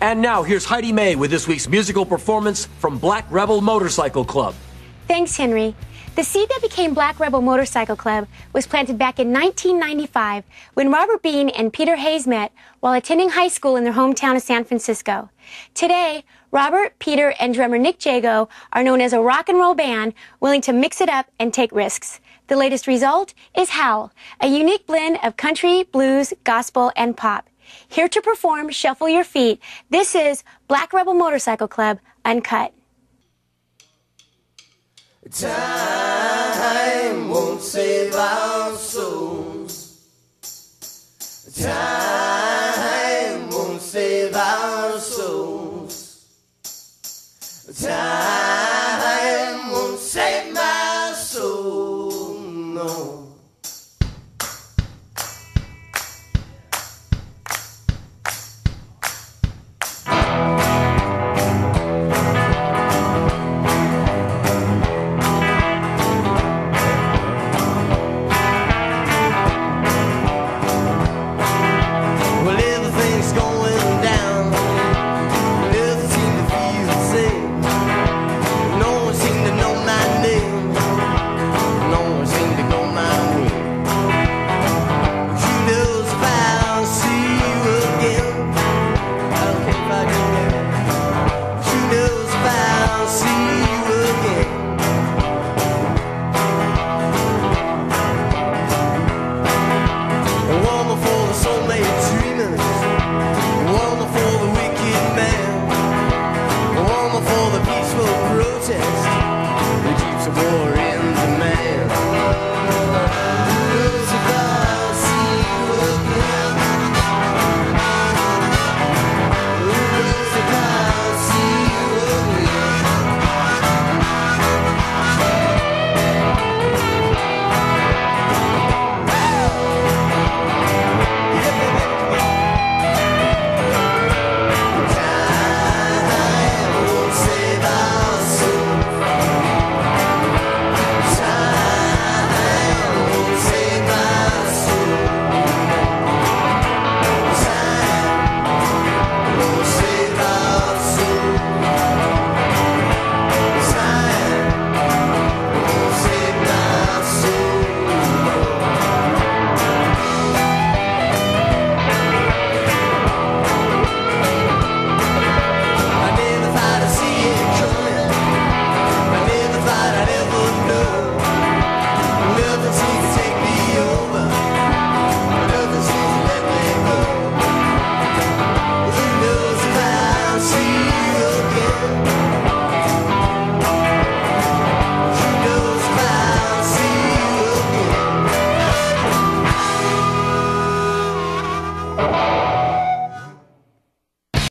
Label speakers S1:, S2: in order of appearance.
S1: And now here's Heidi May with this week's musical performance from Black Rebel Motorcycle Club.
S2: Thanks, Henry. The seed that became Black Rebel Motorcycle Club was planted back in 1995 when Robert Been and Peter Hayes met while attending high school in their hometown of San Francisco. Today, Robert, Peter, and drummer Nick Jago are known as a rock and roll band willing to mix it up and take risks. The latest result is Howl, a unique blend of country, blues, gospel, and pop. Here to perform Shuffle Your Feet, this is Black Rebel Motorcycle Club Uncut.
S3: Time won't save our souls. Time won't save our souls. Time